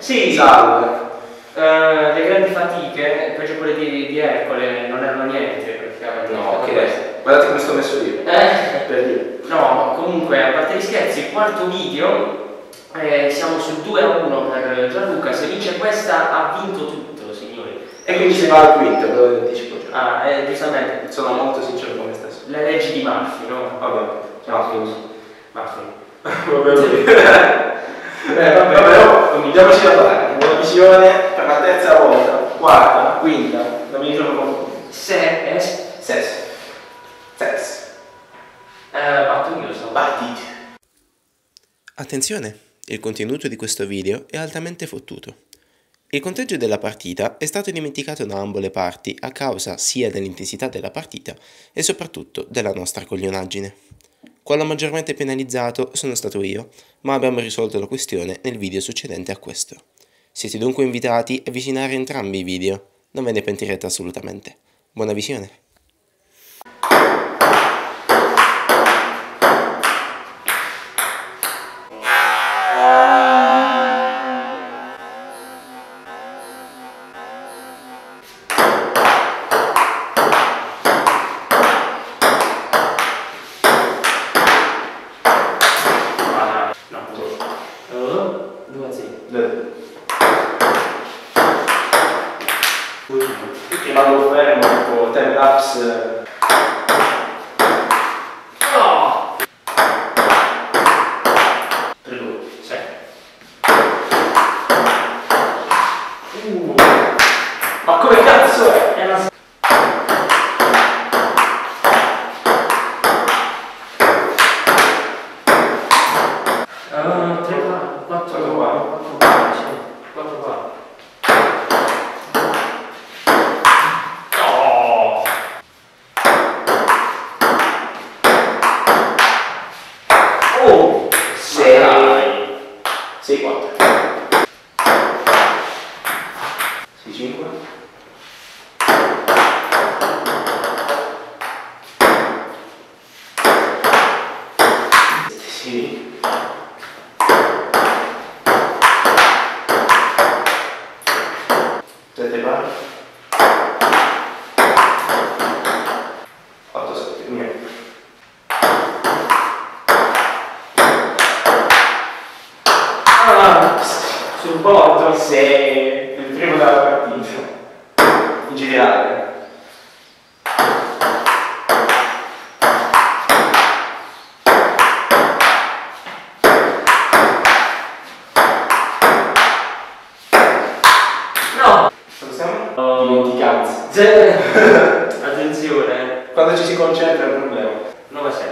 Sì. Salve. Eh, le grandi fatiche, peggio quelle di, di Ercole, non erano niente praticamente. No, che Guardate come sto messo io. Eh, Per dire. no, comunque, a parte gli scherzi, quarto video, eh, siamo sul 2 a 1 per Gianluca, se vince questa ha vinto tutto, signori. E quindi si va al quinto, ve lo anticipo già. Ah, eh, giustamente, Sono molto sincero con me stesso. le leggi di Murphy, no? Vabbè. Ciao, scusa. Murphy. Va bene. Vabbè, però diamoci da fare. Buona visione per la terza volta, quarta, quinta, non mi ricordo come. Se, es, Sesso. Sesso. eh, batto io, so. Partiti. Attenzione, il contenuto di questo video è altamente fottuto. Il conteggio della partita è stato dimenticato da ambo le parti a causa sia dell'intensità della partita e soprattutto della nostra coglionaggine. Quello maggiormente penalizzato sono stato io, ma abbiamo risolto la questione nel video succedente a questo. Siete dunque invitati a visionare entrambi i video, non ve ne pentirete assolutamente. Buona visione! Che vado fermo, tipo time lapse. se il primo della partita, in generale. No! Cosa siamo? Oh, Dimenticanza. Attenzione. Quando ci si concentra è un problema. 9 a 6.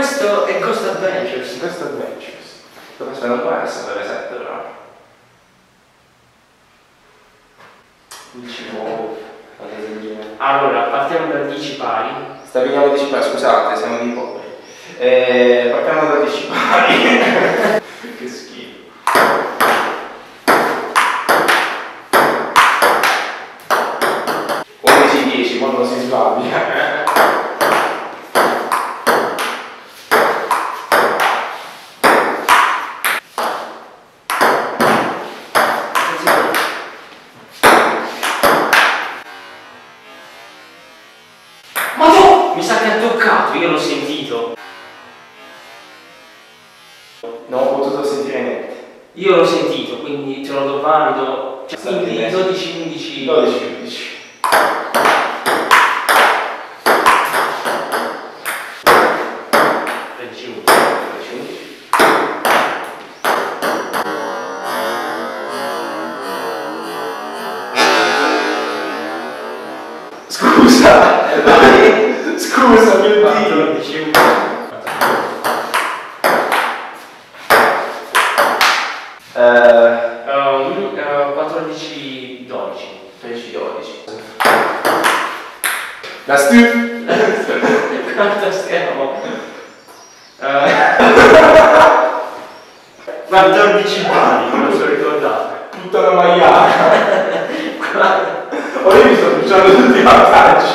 Questo è Ghost Adventures. Questo è Adventures. Sono non può essere le 7 però. Dici nuovo. Qualcosa del genere. Allora, partiamo da 10 pari. Stabiliamo a 10 pari, scusate, siamo di poveri. Eh, partiamo da 10 pari. mi sa che ha toccato, io l'ho sentito. Non ho potuto sentire niente. Io l'ho sentito, quindi te lo do valido. Cioè, 12-15. 12-15. quanto siamo? Uh, 14 anni, non so ricordato. Tutta la magliata. Ho visto, c'erano tutti i vantaggi.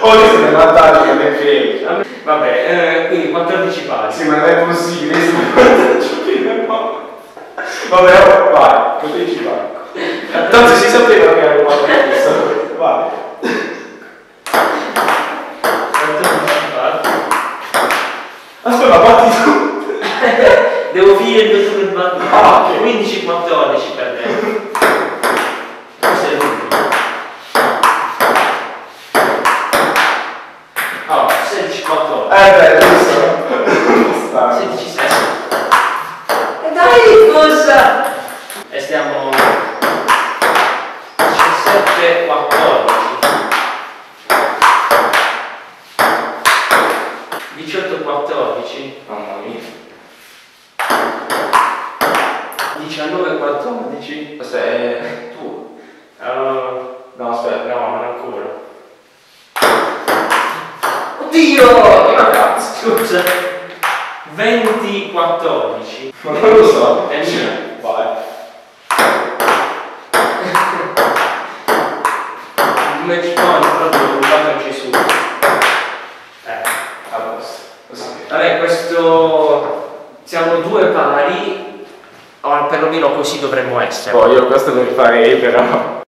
Ho visto i vantaggi che mi piace. Vabbè, eh, quindi 14 anni. Sì, ma non è possibile, Vabbè, oh, vai, 14 pali. Tanto si sapeva che era cosa? E stiamo 17 14. 18 14. Mamma mia. 19 14. Questo è tu. Uh, No, aspetta. no, non ancora. Oddio! Ma cazzo. Scusa. 20 14. Ma non lo so. È mia. Vai. Il match point proprio rubato a Gesù. Eh. A posto. Lo sapevo. Vabbè, questo siamo due pari, o perlomeno così dovremmo essere. Poi io questo lo rifarei però.